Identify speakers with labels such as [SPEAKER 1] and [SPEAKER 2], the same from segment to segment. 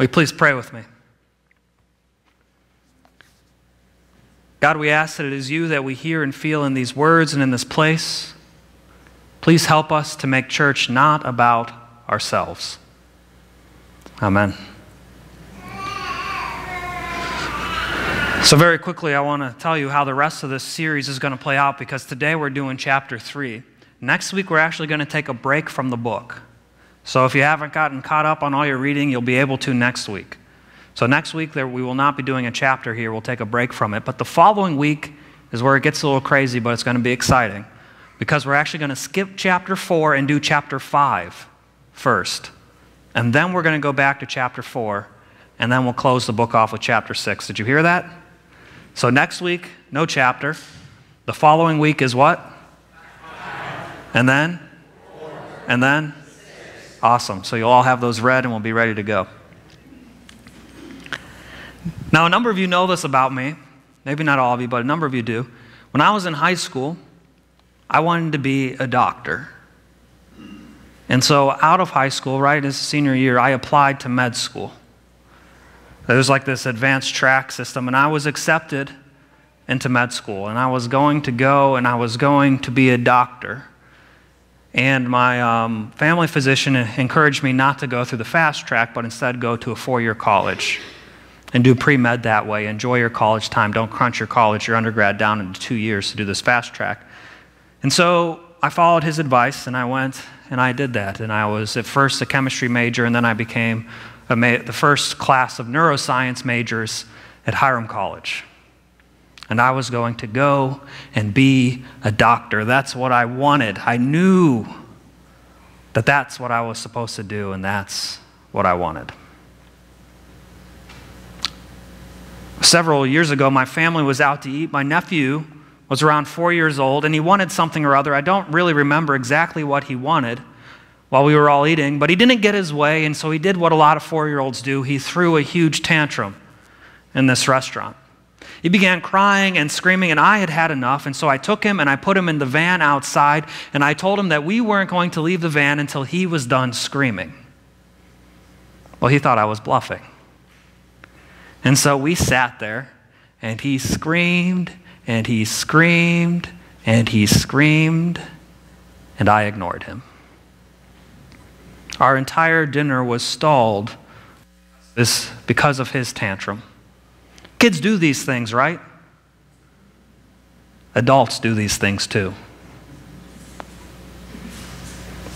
[SPEAKER 1] Will you please pray with me? God, we ask that it is you that we hear and feel in these words and in this place. Please help us to make church not about ourselves. Amen. So, very quickly, I want to tell you how the rest of this series is going to play out because today we're doing chapter 3. Next week, we're actually going to take a break from the book. So, if you haven't gotten caught up on all your reading, you'll be able to next week. So, next week, there, we will not be doing a chapter here. We'll take a break from it. But the following week is where it gets a little crazy, but it's going to be exciting because we're actually going to skip chapter 4 and do chapter 5 first. And then we're going to go back to chapter 4, and then we'll close the book off with chapter 6. Did you hear that? So next week, no chapter. The following week is what? And then? And then? Awesome. So you'll all have those read, and we'll be ready to go. Now, a number of you know this about me. Maybe not all of you, but a number of you do. When I was in high school, I wanted to be a doctor. And so, out of high school, right as senior year, I applied to med school. There was like this advanced track system, and I was accepted into med school. And I was going to go and I was going to be a doctor. And my um, family physician encouraged me not to go through the fast track, but instead go to a four year college and do pre med that way. Enjoy your college time. Don't crunch your college, your undergrad down into two years to do this fast track. And so I followed his advice and I went and I did that. And I was at first a chemistry major and then I became the first class of neuroscience majors at Hiram College. And I was going to go and be a doctor. That's what I wanted. I knew that that's what I was supposed to do and that's what I wanted. Several years ago, my family was out to eat. My nephew was around four years old, and he wanted something or other. I don't really remember exactly what he wanted while we were all eating, but he didn't get his way, and so he did what a lot of four year olds do. He threw a huge tantrum in this restaurant. He began crying and screaming, and I had had enough, and so I took him and I put him in the van outside, and I told him that we weren't going to leave the van until he was done screaming. Well, he thought I was bluffing. And so we sat there, and he screamed and he screamed and he screamed, and I ignored him. Our entire dinner was stalled because of his tantrum. Kids do these things, right? Adults do these things too.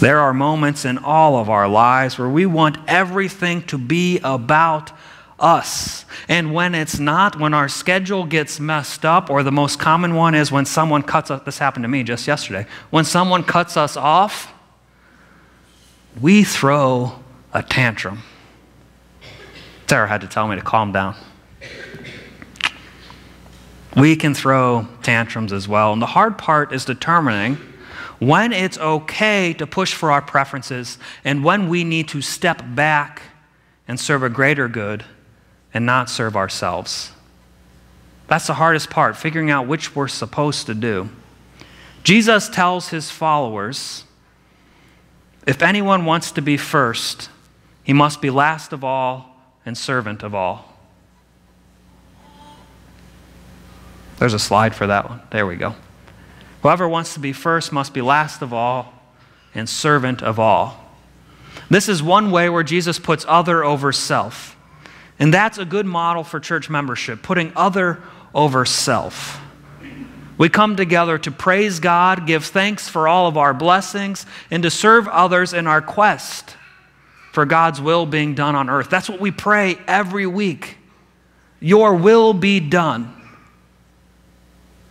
[SPEAKER 1] There are moments in all of our lives where we want everything to be about us. And when it's not, when our schedule gets messed up, or the most common one is when someone cuts us, this happened to me just yesterday, when someone cuts us off, we throw a tantrum. Sarah had to tell me to calm down. We can throw tantrums as well. And the hard part is determining when it's okay to push for our preferences and when we need to step back and serve a greater good and not serve ourselves. That's the hardest part, figuring out which we're supposed to do. Jesus tells his followers if anyone wants to be first, he must be last of all and servant of all. There's a slide for that one. There we go. Whoever wants to be first must be last of all and servant of all. This is one way where Jesus puts other over self. And that's a good model for church membership, putting other over self. We come together to praise God, give thanks for all of our blessings, and to serve others in our quest for God's will being done on earth. That's what we pray every week. Your will be done.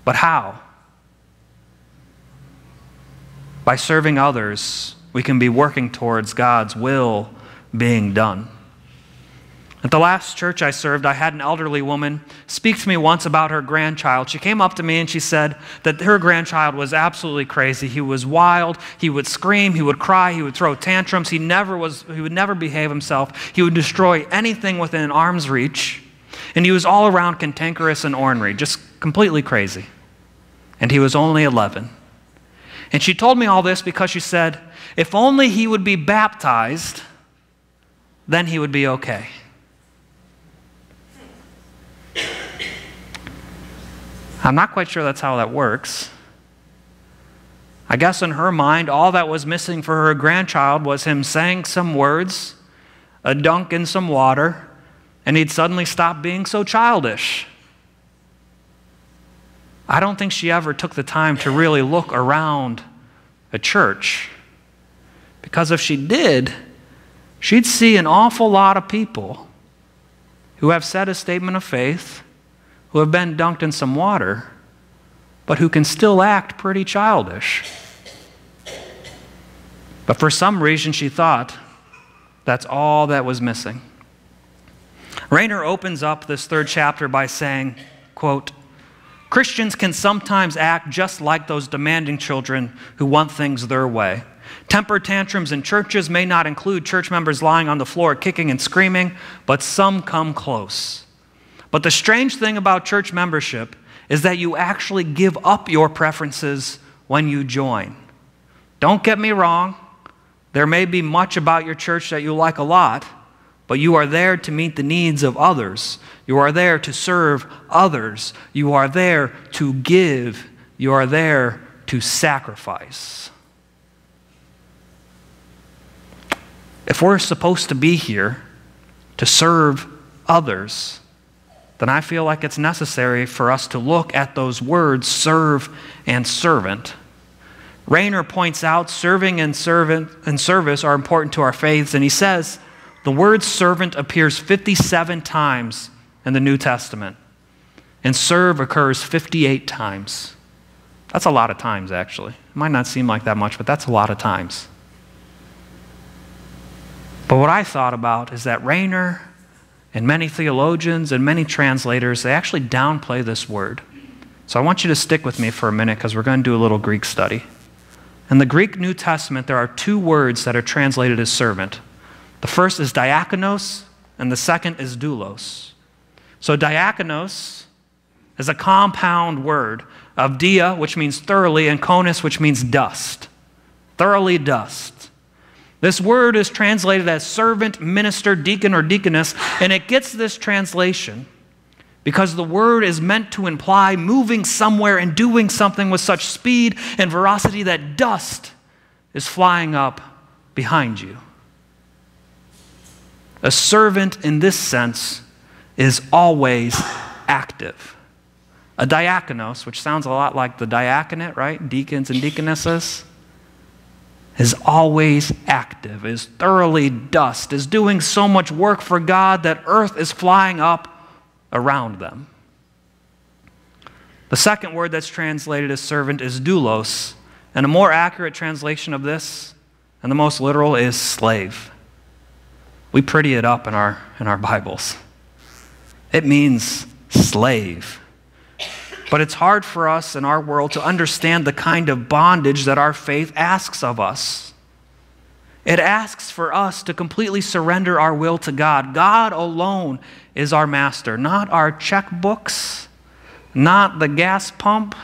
[SPEAKER 1] But how? By serving others, we can be working towards God's will being done. At the last church I served, I had an elderly woman speak to me once about her grandchild. She came up to me and she said that her grandchild was absolutely crazy. He was wild. He would scream. He would cry. He would throw tantrums. He never was. He would never behave himself. He would destroy anything within arm's reach. And he was all around cantankerous and ornery, just completely crazy and he was only 11. And she told me all this because she said, if only he would be baptized, then he would be okay. I'm not quite sure that's how that works. I guess in her mind, all that was missing for her grandchild was him saying some words, a dunk in some water, and he'd suddenly stop being so childish. I don't think she ever took the time to really look around a church. Because if she did, she'd see an awful lot of people who have said a statement of faith, who have been dunked in some water, but who can still act pretty childish. But for some reason, she thought that's all that was missing. Rainer opens up this third chapter by saying, quote, Christians can sometimes act just like those demanding children who want things their way. Temper tantrums in churches may not include church members lying on the floor kicking and screaming, but some come close. But the strange thing about church membership is that you actually give up your preferences when you join. Don't get me wrong, there may be much about your church that you like a lot, but you are there to meet the needs of others. You are there to serve others. You are there to give. You are there to sacrifice. If we're supposed to be here to serve others, then I feel like it's necessary for us to look at those words, serve and servant. Rainer points out serving and servant and service are important to our faiths, and he says the word servant appears 57 times in the New Testament, and serve occurs 58 times. That's a lot of times, actually. It might not seem like that much, but that's a lot of times. But what I thought about is that Rainer and many theologians and many translators, they actually downplay this word. So I want you to stick with me for a minute because we're going to do a little Greek study. In the Greek New Testament, there are two words that are translated as servant the first is diakonos, and the second is doulos. So, diakonos is a compound word of dia, which means thoroughly, and konos, which means dust. Thoroughly dust. This word is translated as servant, minister, deacon, or deaconess, and it gets this translation because the word is meant to imply moving somewhere and doing something with such speed and veracity that dust is flying up behind you. A servant, in this sense, is always active. A diakonos, which sounds a lot like the diaconate, right? Deacons and deaconesses, is always active, is thoroughly dust, is doing so much work for God that earth is flying up around them. The second word that's translated as servant is doulos, and a more accurate translation of this, and the most literal, is slave. We pretty it up in our, in our Bibles. It means slave. But it's hard for us in our world to understand the kind of bondage that our faith asks of us. It asks for us to completely surrender our will to God. God alone is our master, not our checkbooks, not the gas pump,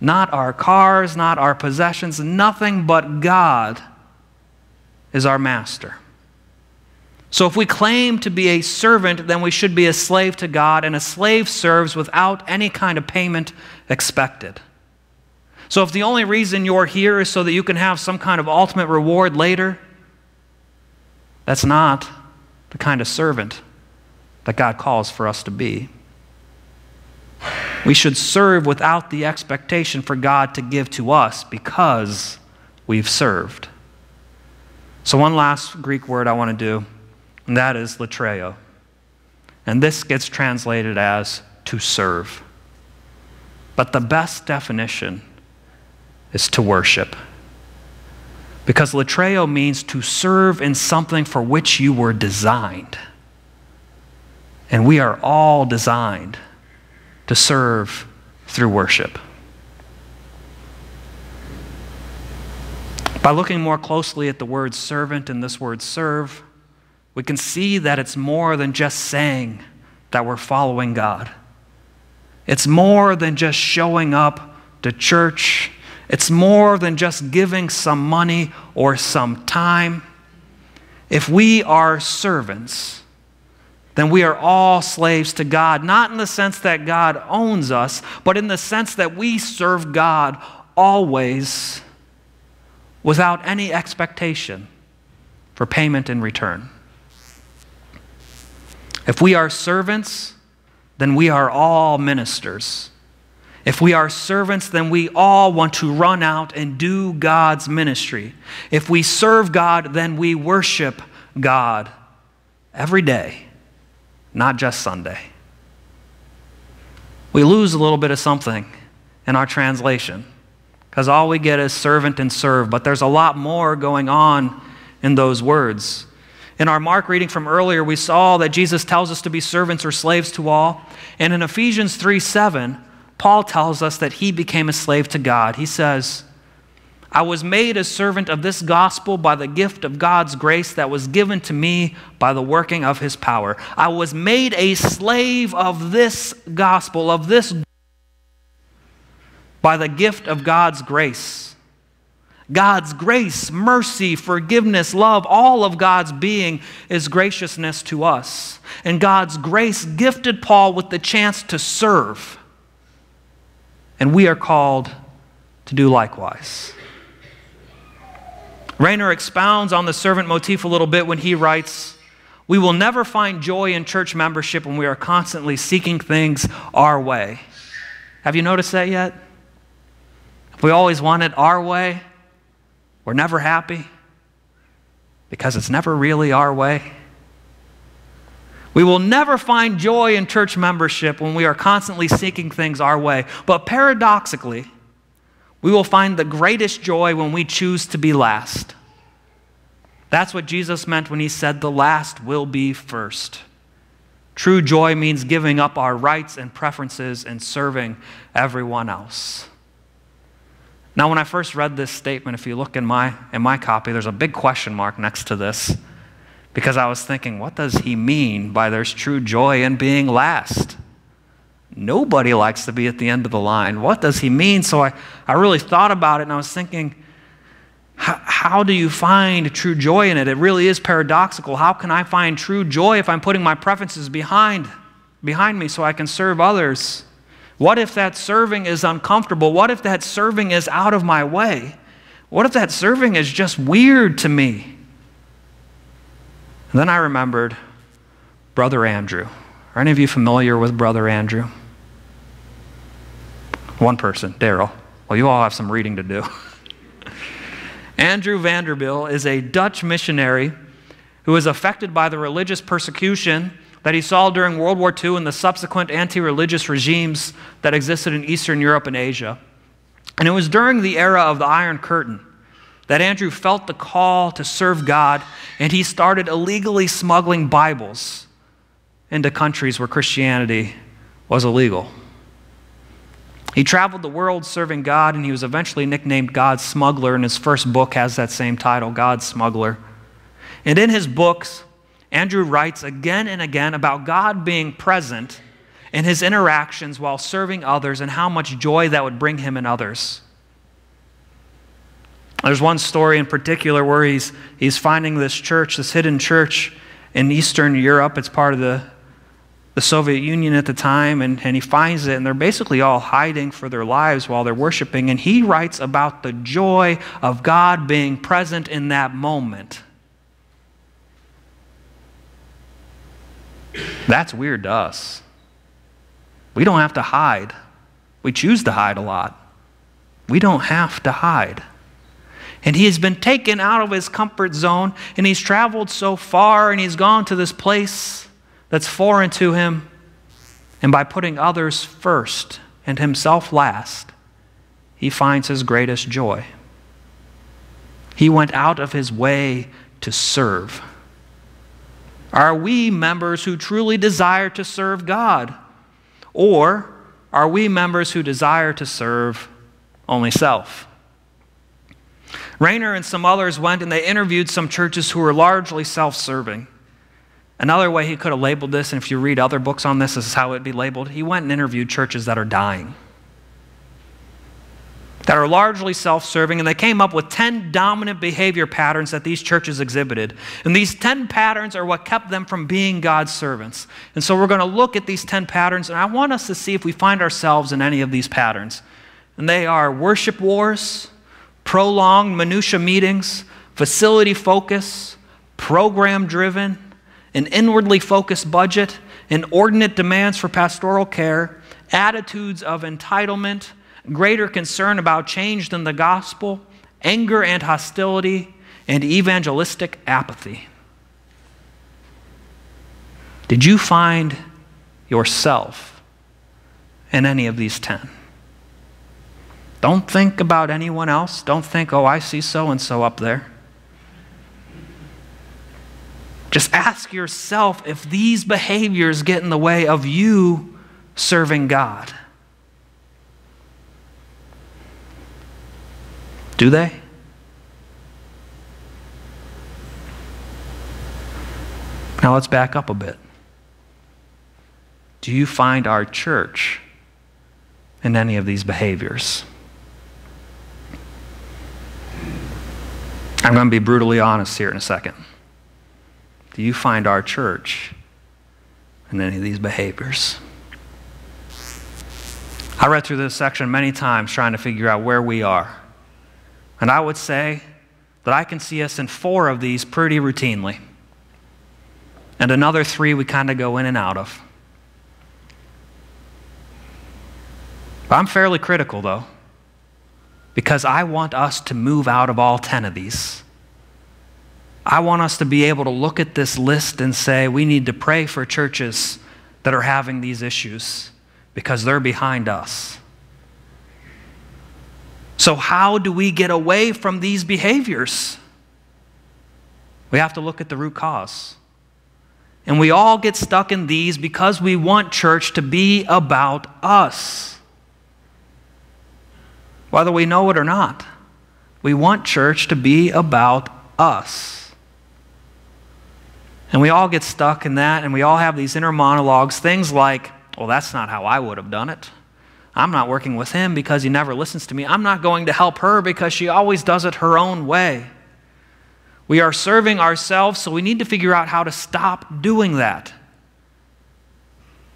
[SPEAKER 1] not our cars, not our possessions. Nothing but God is our master. So, if we claim to be a servant, then we should be a slave to God, and a slave serves without any kind of payment expected. So, if the only reason you're here is so that you can have some kind of ultimate reward later, that's not the kind of servant that God calls for us to be. We should serve without the expectation for God to give to us because we've served. So, one last Greek word I want to do and that is latreo. And this gets translated as to serve. But the best definition is to worship. Because latreo means to serve in something for which you were designed. And we are all designed to serve through worship. By looking more closely at the word servant and this word serve, we can see that it's more than just saying that we're following God. It's more than just showing up to church. It's more than just giving some money or some time. If we are servants, then we are all slaves to God, not in the sense that God owns us, but in the sense that we serve God always without any expectation for payment in return. If we are servants, then we are all ministers. If we are servants, then we all want to run out and do God's ministry. If we serve God, then we worship God every day, not just Sunday. We lose a little bit of something in our translation because all we get is servant and serve, but there's a lot more going on in those words. In our Mark reading from earlier, we saw that Jesus tells us to be servants or slaves to all. And in Ephesians 3 7, Paul tells us that he became a slave to God. He says, I was made a servant of this gospel by the gift of God's grace that was given to me by the working of his power. I was made a slave of this gospel, of this by the gift of God's grace. God's grace, mercy, forgiveness, love, all of God's being is graciousness to us. And God's grace gifted Paul with the chance to serve. And we are called to do likewise. Rainer expounds on the servant motif a little bit when he writes, We will never find joy in church membership when we are constantly seeking things our way. Have you noticed that yet? We always want it our way, we're never happy because it's never really our way. We will never find joy in church membership when we are constantly seeking things our way. But paradoxically, we will find the greatest joy when we choose to be last. That's what Jesus meant when he said, The last will be first. True joy means giving up our rights and preferences and serving everyone else. Now, when I first read this statement, if you look in my, in my copy, there's a big question mark next to this because I was thinking, what does he mean by there's true joy in being last? Nobody likes to be at the end of the line. What does he mean? So I, I really thought about it and I was thinking, how do you find true joy in it? It really is paradoxical. How can I find true joy if I'm putting my preferences behind, behind me so I can serve others? What if that serving is uncomfortable? What if that serving is out of my way? What if that serving is just weird to me? And then I remembered Brother Andrew. Are any of you familiar with Brother Andrew? One person, Daryl. Well, you all have some reading to do. Andrew Vanderbilt is a Dutch missionary who was affected by the religious persecution that he saw during World War II and the subsequent anti religious regimes that existed in Eastern Europe and Asia. And it was during the era of the Iron Curtain that Andrew felt the call to serve God, and he started illegally smuggling Bibles into countries where Christianity was illegal. He traveled the world serving God, and he was eventually nicknamed God's Smuggler, and his first book has that same title, God's Smuggler. And in his books, Andrew writes again and again about God being present in his interactions while serving others and how much joy that would bring him and others. There's one story in particular where he's, he's finding this church, this hidden church in Eastern Europe. It's part of the, the Soviet Union at the time, and, and he finds it, and they're basically all hiding for their lives while they're worshiping. And he writes about the joy of God being present in that moment. That's weird to us. We don't have to hide. We choose to hide a lot. We don't have to hide. And he has been taken out of his comfort zone, and he's traveled so far, and he's gone to this place that's foreign to him. And by putting others first and himself last, he finds his greatest joy. He went out of his way to serve. Are we members who truly desire to serve God? Or are we members who desire to serve only self? Rainer and some others went and they interviewed some churches who were largely self serving. Another way he could have labeled this, and if you read other books on this, this is how it would be labeled. He went and interviewed churches that are dying. That are largely self serving, and they came up with 10 dominant behavior patterns that these churches exhibited. And these 10 patterns are what kept them from being God's servants. And so we're going to look at these 10 patterns, and I want us to see if we find ourselves in any of these patterns. And they are worship wars, prolonged minutia meetings, facility focus, program driven, an inwardly focused budget, inordinate demands for pastoral care, attitudes of entitlement greater concern about change than the gospel, anger and hostility, and evangelistic apathy. Did you find yourself in any of these 10? Don't think about anyone else. Don't think, oh, I see so and so up there. Just ask yourself if these behaviors get in the way of you serving God. Do they? Now let's back up a bit. Do you find our church in any of these behaviors? I'm going to be brutally honest here in a second. Do you find our church in any of these behaviors? I read through this section many times trying to figure out where we are. And I would say that I can see us in four of these pretty routinely. And another three we kind of go in and out of. But I'm fairly critical, though, because I want us to move out of all 10 of these. I want us to be able to look at this list and say, we need to pray for churches that are having these issues because they're behind us. So, how do we get away from these behaviors? We have to look at the root cause. And we all get stuck in these because we want church to be about us. Whether we know it or not, we want church to be about us. And we all get stuck in that, and we all have these inner monologues, things like, well, that's not how I would have done it. I'm not working with him because he never listens to me. I'm not going to help her because she always does it her own way. We are serving ourselves, so we need to figure out how to stop doing that.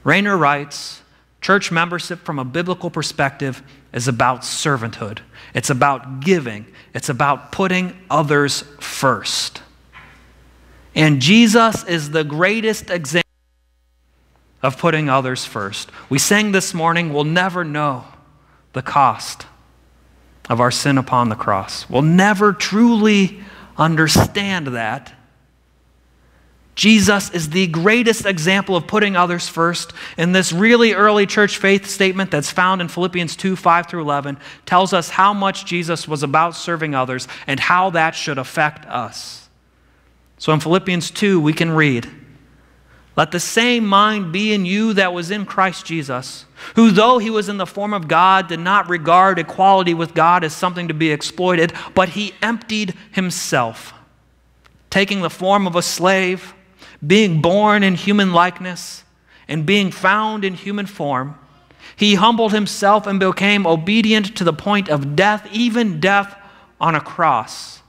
[SPEAKER 1] Rainer writes Church membership from a biblical perspective is about servanthood, it's about giving, it's about putting others first. And Jesus is the greatest example of putting others first. We sang this morning, we'll never know the cost of our sin upon the cross. We'll never truly understand that. Jesus is the greatest example of putting others first. And this really early church faith statement that's found in Philippians 2 5 through 11 tells us how much Jesus was about serving others and how that should affect us. So in Philippians 2, we can read, let the same mind be in you that was in Christ Jesus, who, though he was in the form of God, did not regard equality with God as something to be exploited, but he emptied himself, taking the form of a slave, being born in human likeness, and being found in human form. He humbled himself and became obedient to the point of death, even death on a cross.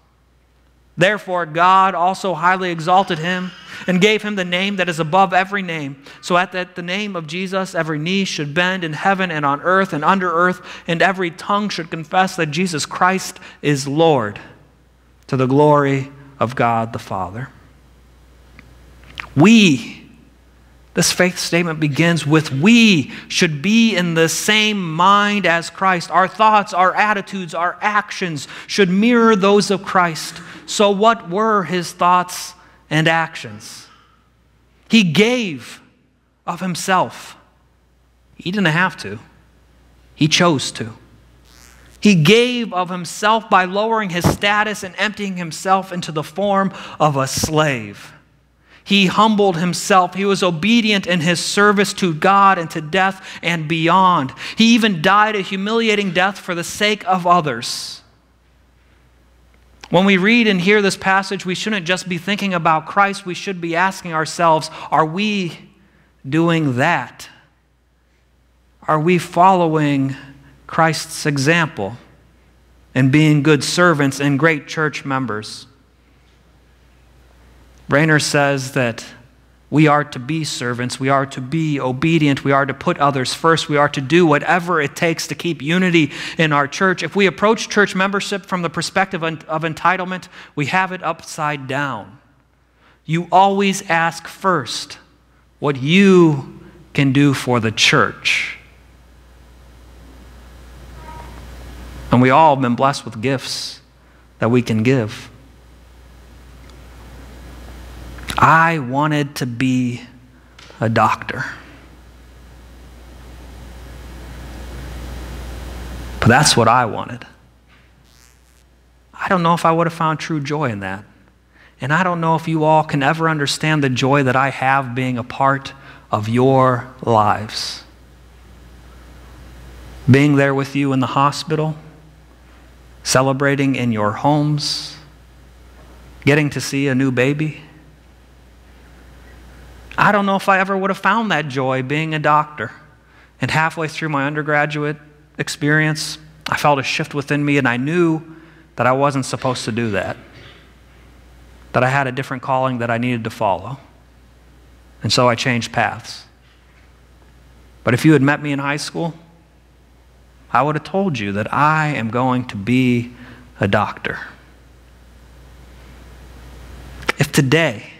[SPEAKER 1] Therefore, God also highly exalted him and gave him the name that is above every name, so at the name of Jesus every knee should bend in heaven and on earth and under earth, and every tongue should confess that Jesus Christ is Lord, to the glory of God the Father. We this faith statement begins with we should be in the same mind as Christ. Our thoughts, our attitudes, our actions should mirror those of Christ. So, what were his thoughts and actions? He gave of himself. He didn't have to, he chose to. He gave of himself by lowering his status and emptying himself into the form of a slave. He humbled himself. He was obedient in his service to God and to death and beyond. He even died a humiliating death for the sake of others. When we read and hear this passage, we shouldn't just be thinking about Christ. We should be asking ourselves are we doing that? Are we following Christ's example? and being good servants and great church members. Rainer says that we are to be servants. We are to be obedient. We are to put others first. We are to do whatever it takes to keep unity in our church. If we approach church membership from the perspective of entitlement, we have it upside down. You always ask first what you can do for the church. And we all have been blessed with gifts that we can give. I wanted to be a doctor. But that's what I wanted. I don't know if I would have found true joy in that. And I don't know if you all can ever understand the joy that I have being a part of your lives. Being there with you in the hospital, celebrating in your homes, getting to see a new baby. I don't know if I ever would have found that joy being a doctor. And halfway through my undergraduate experience, I felt a shift within me, and I knew that I wasn't supposed to do that, that I had a different calling that I needed to follow. And so I changed paths. But if you had met me in high school, I would have told you that I am going to be a doctor. If today,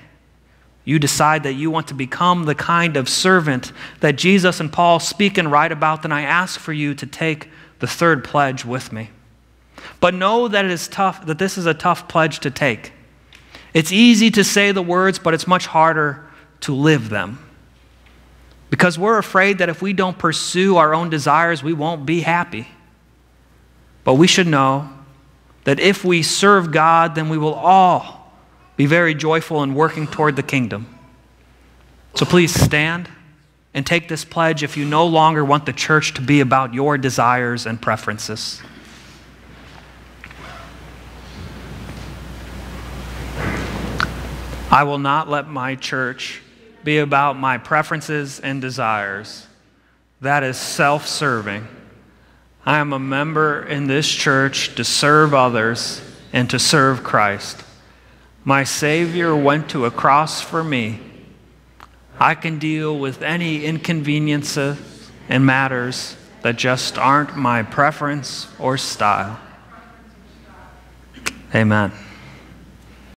[SPEAKER 1] you decide that you want to become the kind of servant that Jesus and Paul speak and write about, then I ask for you to take the third pledge with me. But know that it is tough, that this is a tough pledge to take. It's easy to say the words, but it's much harder to live them. Because we're afraid that if we don't pursue our own desires, we won't be happy. But we should know that if we serve God, then we will all be very joyful in working toward the kingdom. So please stand and take this pledge if you no longer want the church to be about your desires and preferences. I will not let my church be about my preferences and desires. That is self serving. I am a member in this church to serve others and to serve Christ. My Savior went to a cross for me. I can deal with any inconveniences and matters that just aren't my preference or style. Amen.